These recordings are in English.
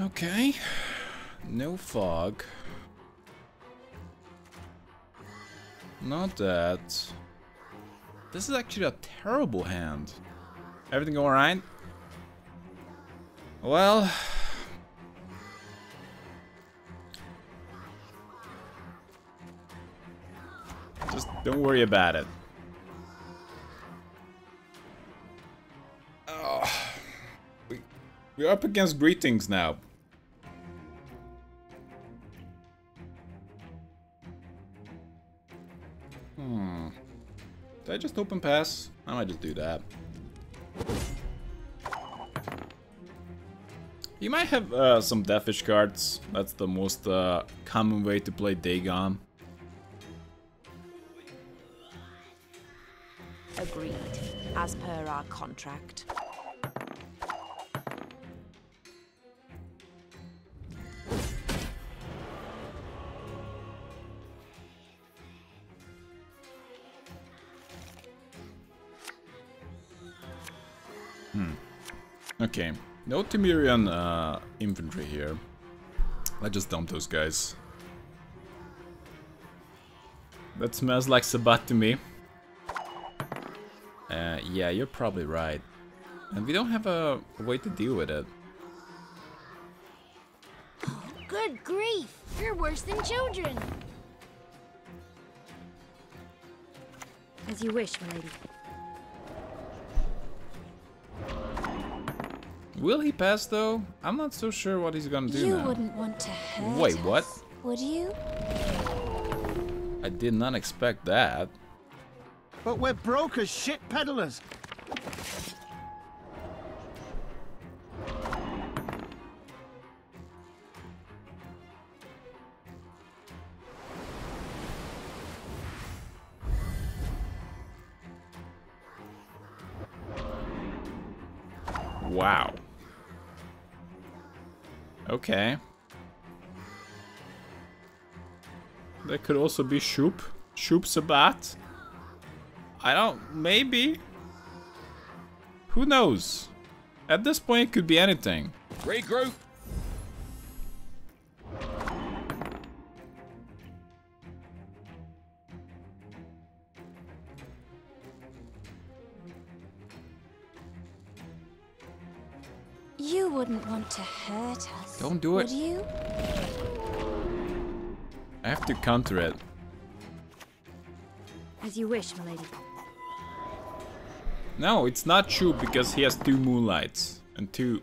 Okay. No fog. Not that. This is actually a terrible hand. Everything alright? Well... Just don't worry about it. Oh, we, we're up against greetings now. Hmm. Did I just open pass? I might just do that. You might have uh, some Deathish cards. That's the most uh, common way to play Dagon. Agreed, as per our contract. Okay, no Temerian uh, infantry here. I just dump those guys. That smells like Sabbat to me. Uh, yeah, you're probably right. And we don't have a, way to deal with it. Good grief! You're worse than children. As you wish, milady. Will he pass though? I'm not so sure what he's gonna do you now. wouldn't want to hurt Wait, what? Would you? I did not expect that. But we're broke as shit peddlers. Okay. There could also be Shoop. Shoop's a bat. I don't... maybe? Who knows? At this point, it could be anything. Regroup. Don't do it. Would you? I have to counter it. As you wish, milady. No, it's not true because he has two Moonlights. And two...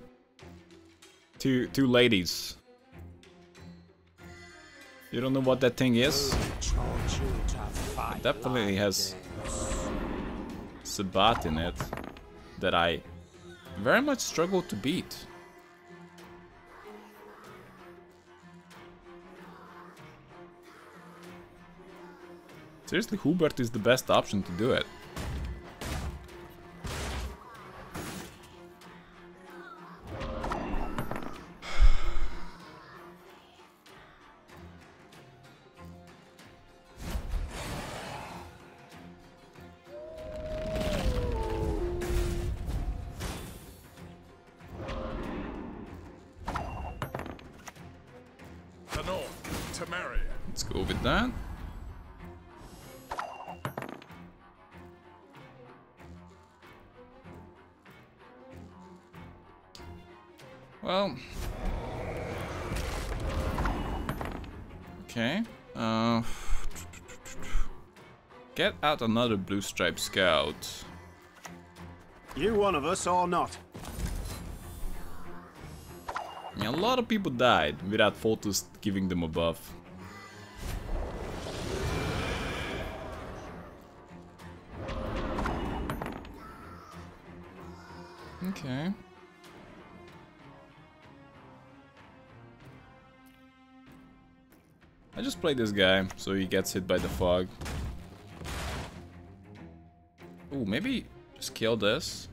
Two, two ladies. You don't know what that thing is? It definitely has Sabat in it that I very much struggle to beat. Seriously, Hubert is the best option to do it. The north, Temeria. Let's go with that. Well. Okay. Uh, get out another blue stripe scout. You one of us or not? Yeah, a lot of people died without Foltest giving them a buff. Okay. I just play this guy, so he gets hit by the fog. Ooh, maybe just kill this.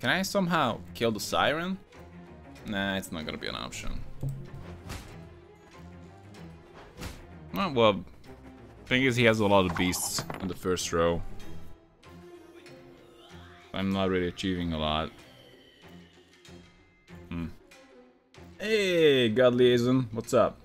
Can I somehow kill the siren? Nah, it's not gonna be an option. Oh, well, thing is he has a lot of beasts on the first row. I'm not really achieving a lot. Hmm. Hey, God Liaison, what's up?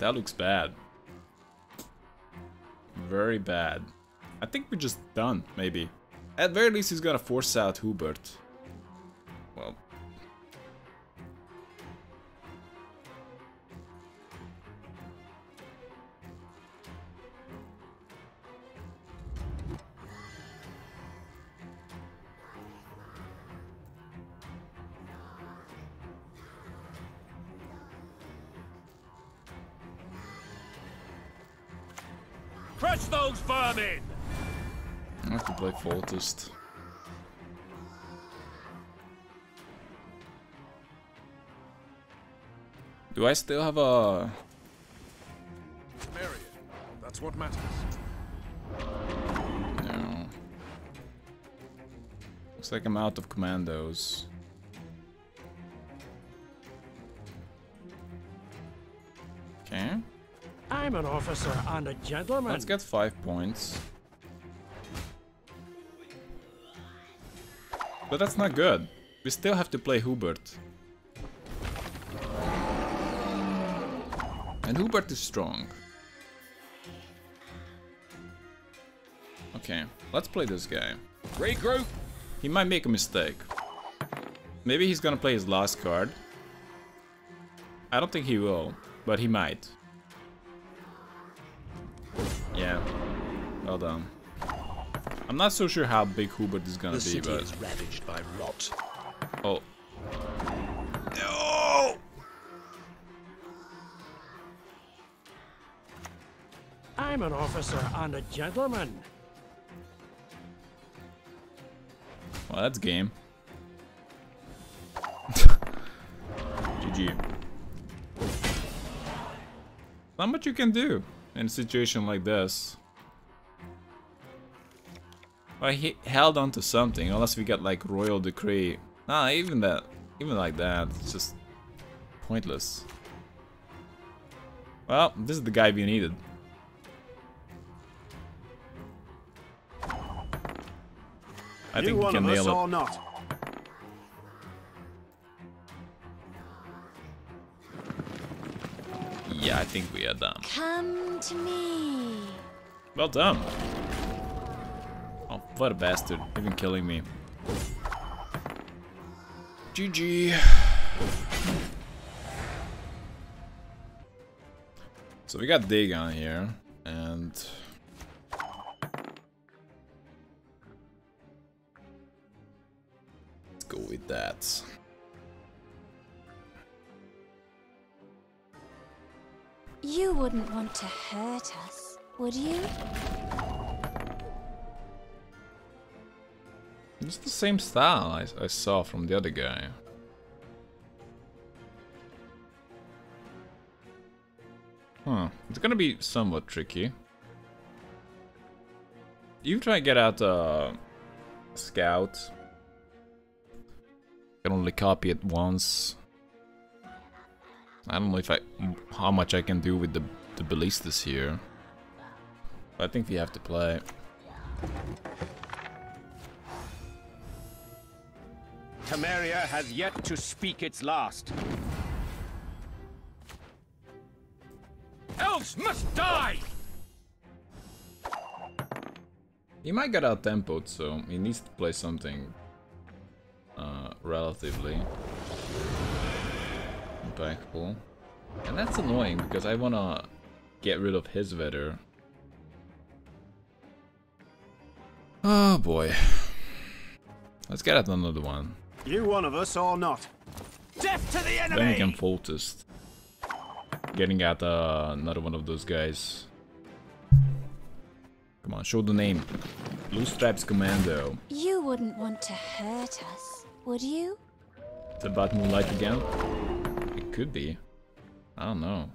That looks bad. Very bad. I think we're just done, maybe. At very least he's gonna force out Hubert. I have to play Foltest. Do I still have a... Temerian. That's what matters. No. Looks like I'm out of commandos. Okay. I'm an officer and a gentleman. Let's get five points. But that's not good. We still have to play Hubert. And Hubert is strong. Okay, let's play this guy. Regroup! He might make a mistake. Maybe he's gonna play his last card. I don't think he will, but he might. Yeah, well done. I'm not so sure how big Hubert is gonna The be, but... is ravaged by rot. Oh. No! I'm an officer and a gentleman. Well, that's game. GG. Not much you can do in a situation like this. Well, he held on to something, unless we got like royal decree. Nah, even that, even like that, it's just pointless. Well, this is the guy we needed. I you think we one can of us nail it. or not? Yeah, I think we are done. Come to me. Well done. What a bastard. Even killing me. GG. So we got Dagon here, and... Let's go with that. You wouldn't want to hurt us, would you? It's the same style I, I saw from the other guy. Huh. It's gonna be somewhat tricky. You try and get out uh, Scout. Can only copy it once. I don't know if I how much I can do with the the ballistas here. But I think we have to play. Temeria has yet to speak its last. Elves must die! He might get out tempoed, so he needs to play something uh, relatively impactful. And that's annoying because I wanna get rid of his vetter. Oh boy. Let's get at another one. You one of us or not? Death to the Then enemy! we can Foltest. Getting at uh, another one of those guys. Come on, show the name. Blue Stripes Commando. You wouldn't want to hurt us, would you? It's about Moonlight again? It could be. I don't know.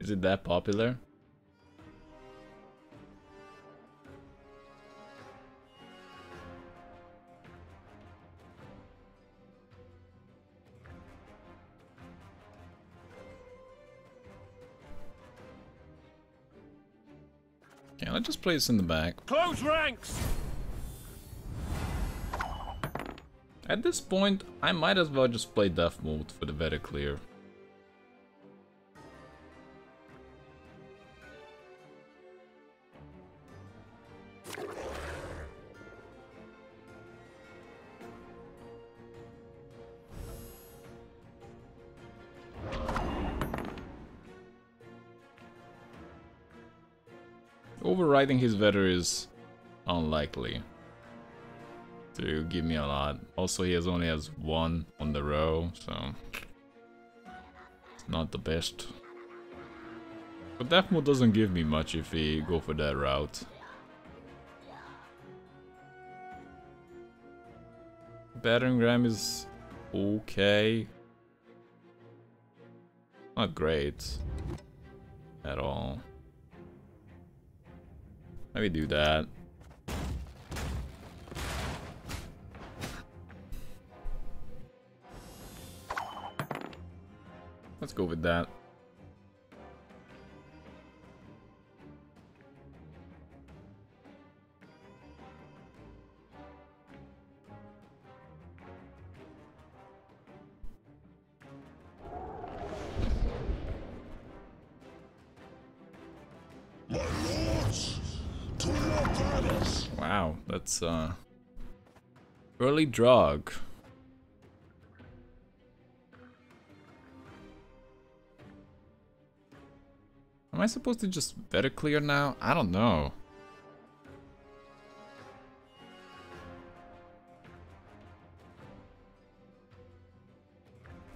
Is it that popular? Okay, let's just play this in the back. Close ranks! At this point, I might as well just play Dethmold for the better clear. Overriding his vetter is unlikely to give me a lot. Also, he has only has one on the row, so it's not the best. But Dethmold doesn't give me much if he go for that route. Battering Ram is okay. Not great at all. Maybe do that. Let's go with that. That's uh early drug. Am I supposed to just better clear now? I don't know.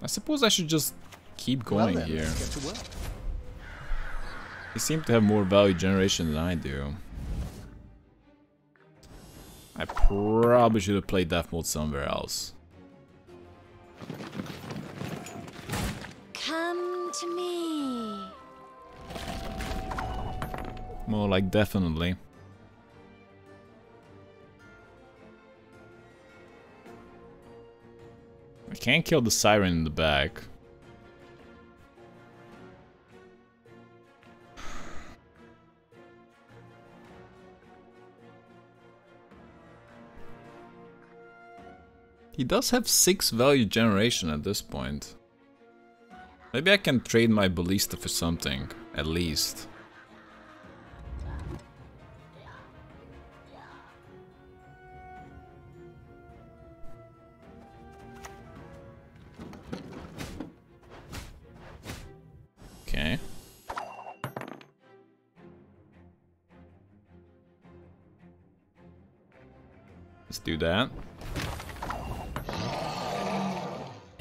I suppose I should just keep going well then, here. let's get to work. You seem to have more value generation than I do. I probably should have played Dethmold somewhere else. Come to me. More like definitely. I can't kill the siren in the back. He does have 6 value generation at this point. Maybe I can trade my ballista for something, at least. Okay. Let's do that.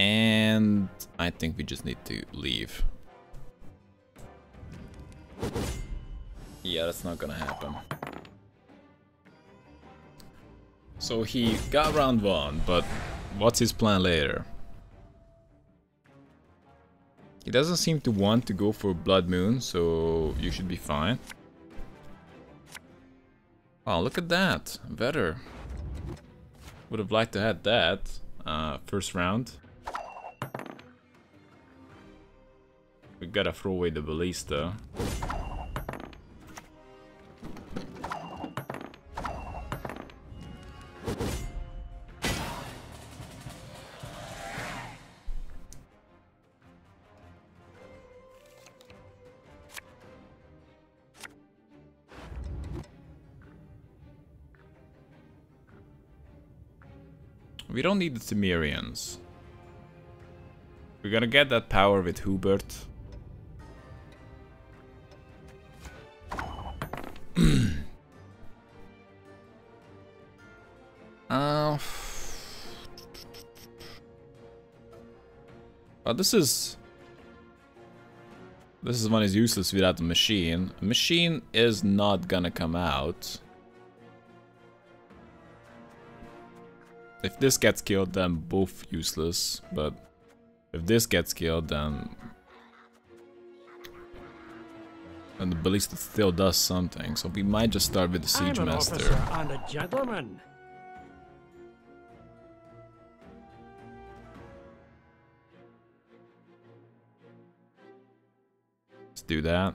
And I think we just need to leave. Yeah, that's not gonna happen. So he got round one, but what's his plan later? He doesn't seem to want to go for Blood Moon, so you should be fine. Wow, look at that. Better. Would have liked to have that uh, first round. We gotta throw away the ballista. We don't need the Temerians. We're gonna get that power with Hubert. uh, this is... This is one is useless without the machine. Machine is not gonna come out. If this gets killed, then both useless. But if this gets killed, then... And the ballista still does something, so we might just start with the siege I'm an master. officer and a gentleman. Let's do that.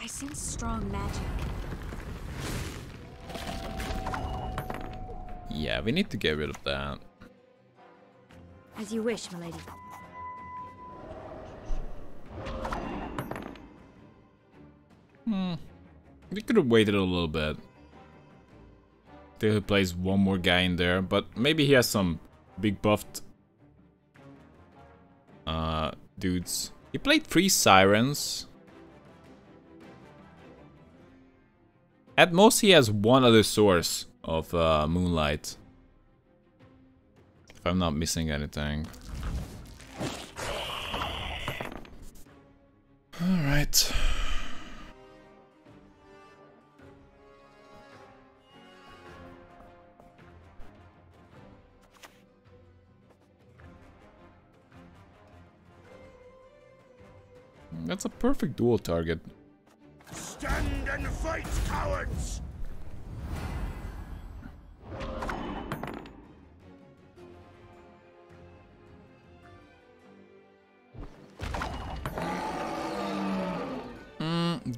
I sense strong magic. Yeah, we need to get rid of that. As you wish, milady. Hmm. We could have waited a little bit. Till he plays one more guy in there, but maybe he has some big buffed uh, dudes. He played three Sirens. At most he has one other source of uh, Moonlight. I'm not missing anything. Alright. That's a perfect dual target. Stand and fight, cowards!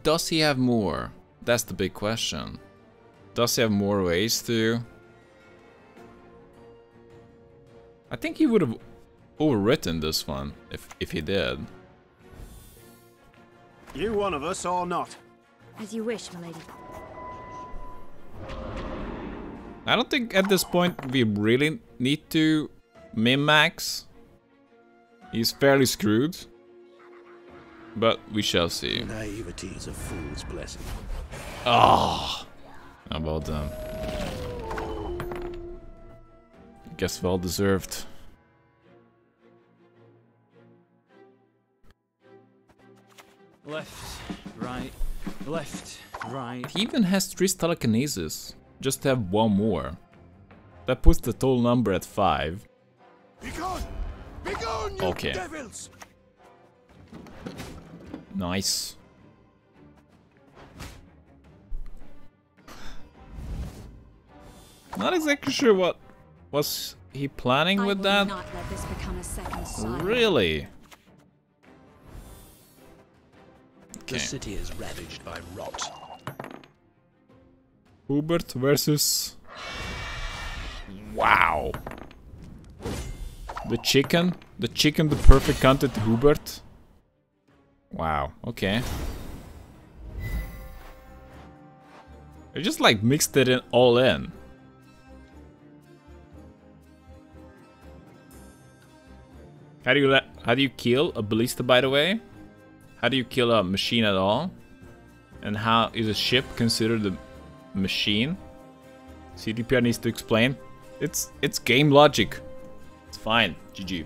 Does he have more? That's the big question. Does he have more ways to... I think he would have overwritten this one, if, if he did. You one of us or not? As you wish, milady. I don't think at this point we really need to min-max. He's fairly screwed. But we shall see. Naivety is a fool's blessing. Ah, How about them? Guess well deserved. Left, right, left, right. He even has three telekinesis. Just to have one more. That puts the total number at five. Begone! Begone, you Okay. devils! Nice. Not exactly sure what was he planning I with that. not let this become a second siren. Really? The city is ravaged by rot. Hubert versus. Wow. The chicken? The chicken, the perfect counter to Hubert? Wow, okay. They just like mixed it in all in. How do you let how do you kill a ballista by the way? How do you kill a machine at all? And how is a ship considered a machine? CDPR needs to explain. It's it's game logic. It's fine. GG.